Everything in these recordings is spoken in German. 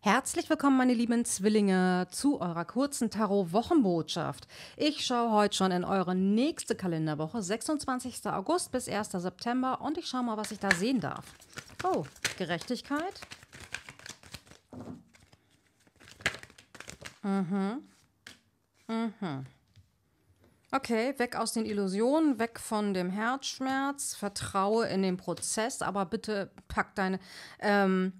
Herzlich willkommen, meine lieben Zwillinge, zu eurer kurzen Tarot-Wochenbotschaft. Ich schaue heute schon in eure nächste Kalenderwoche, 26. August bis 1. September, und ich schaue mal, was ich da sehen darf. Oh, Gerechtigkeit. Mhm. Mhm. Okay, weg aus den Illusionen, weg von dem Herzschmerz, vertraue in den Prozess, aber bitte pack deine. Ähm,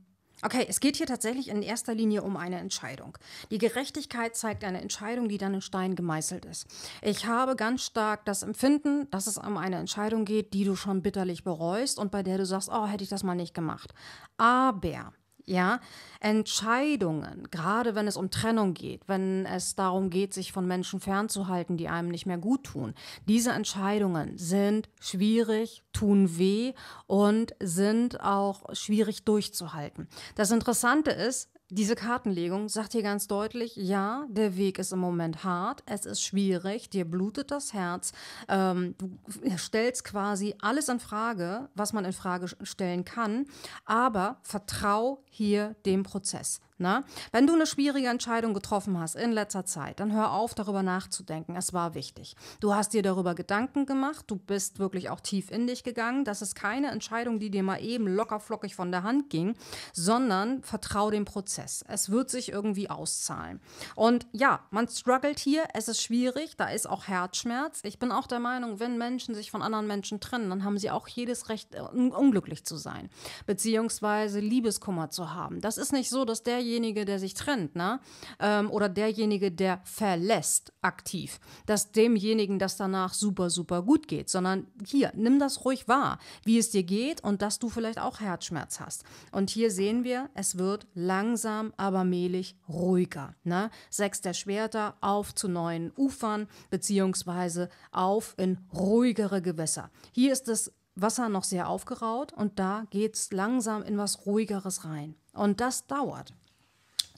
Okay, es geht hier tatsächlich in erster Linie um eine Entscheidung. Die Gerechtigkeit zeigt eine Entscheidung, die dann in Stein gemeißelt ist. Ich habe ganz stark das Empfinden, dass es um eine Entscheidung geht, die du schon bitterlich bereust und bei der du sagst, oh, hätte ich das mal nicht gemacht. Aber ja, Entscheidungen, gerade wenn es um Trennung geht, wenn es darum geht, sich von Menschen fernzuhalten, die einem nicht mehr gut tun. Diese Entscheidungen sind schwierig, tun weh und sind auch schwierig durchzuhalten. Das Interessante ist, diese Kartenlegung sagt hier ganz deutlich, ja, der Weg ist im Moment hart, es ist schwierig, dir blutet das Herz, ähm, du stellst quasi alles in Frage, was man in Frage stellen kann, aber vertrau hier dem Prozess. Na? Wenn du eine schwierige Entscheidung getroffen hast in letzter Zeit, dann hör auf, darüber nachzudenken. Es war wichtig. Du hast dir darüber Gedanken gemacht, du bist wirklich auch tief in dich gegangen. Das ist keine Entscheidung, die dir mal eben lockerflockig von der Hand ging, sondern vertrau dem Prozess. Es wird sich irgendwie auszahlen. Und ja, man struggelt hier, es ist schwierig, da ist auch Herzschmerz. Ich bin auch der Meinung, wenn Menschen sich von anderen Menschen trennen, dann haben sie auch jedes Recht, unglücklich zu sein, beziehungsweise Liebeskummer zu haben. Das ist nicht so, dass derjenige, derjenige, der sich trennt, ne? Ähm, oder derjenige, der verlässt aktiv, dass demjenigen das danach super, super gut geht, sondern hier, nimm das ruhig wahr, wie es dir geht und dass du vielleicht auch Herzschmerz hast. Und hier sehen wir, es wird langsam, aber mehlig ruhiger. Ne? Sechs der Schwerter auf zu neuen Ufern, beziehungsweise auf in ruhigere Gewässer. Hier ist das Wasser noch sehr aufgeraut und da geht es langsam in was Ruhigeres rein. Und das dauert.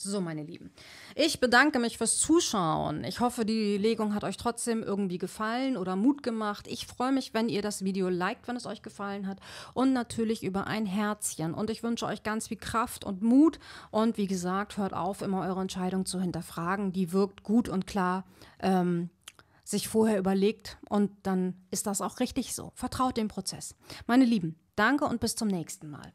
So, meine Lieben. Ich bedanke mich fürs Zuschauen. Ich hoffe, die Legung hat euch trotzdem irgendwie gefallen oder Mut gemacht. Ich freue mich, wenn ihr das Video liked, wenn es euch gefallen hat. Und natürlich über ein Herzchen. Und ich wünsche euch ganz viel Kraft und Mut. Und wie gesagt, hört auf, immer eure Entscheidung zu hinterfragen. Die wirkt gut und klar. Ähm, sich vorher überlegt und dann ist das auch richtig so. Vertraut dem Prozess. Meine Lieben, danke und bis zum nächsten Mal.